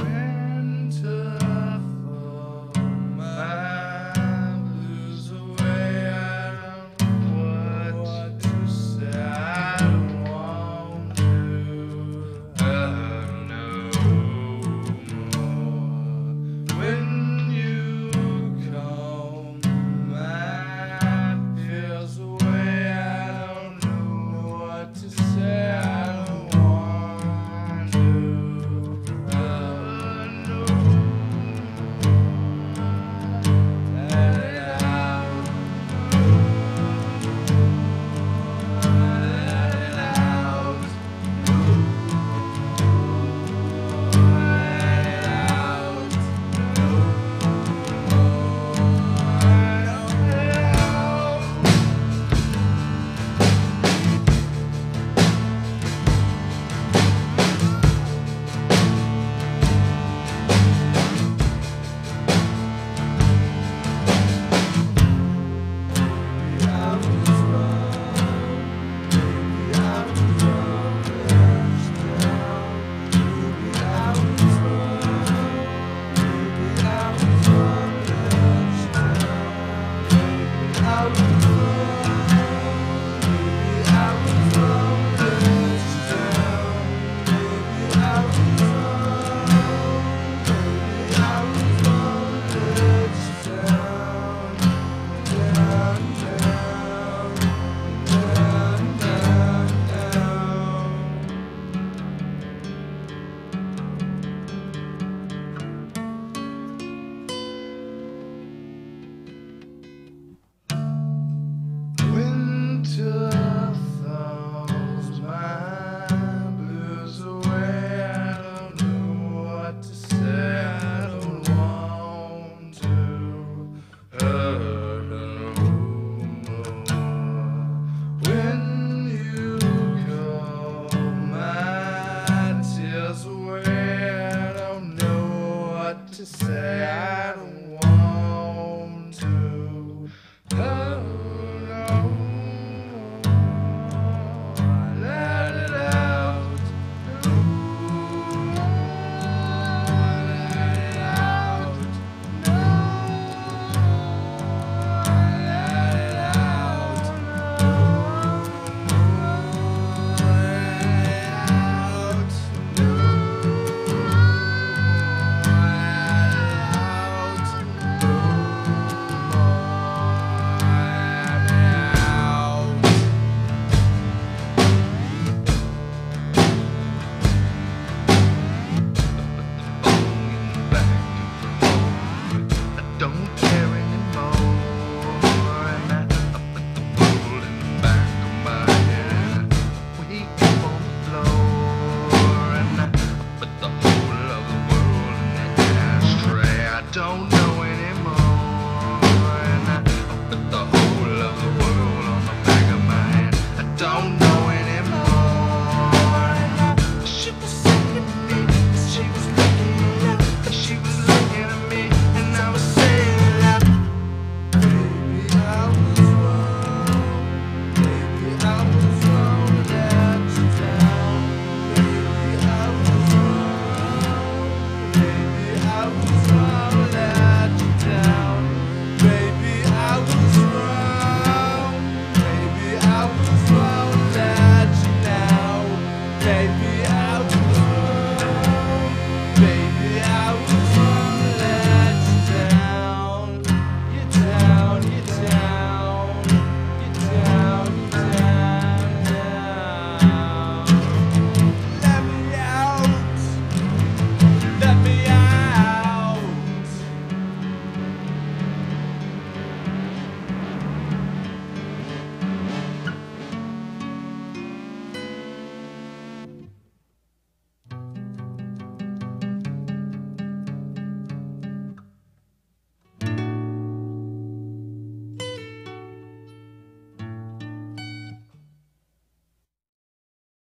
Amen. don't